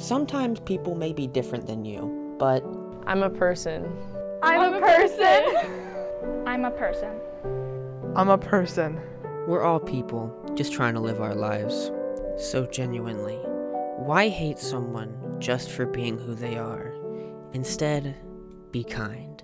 Sometimes people may be different than you, but I'm a person. I'm, a person. I'm a person. I'm a person. We're all people, just trying to live our lives. So genuinely, why hate someone just for being who they are? Instead, be kind.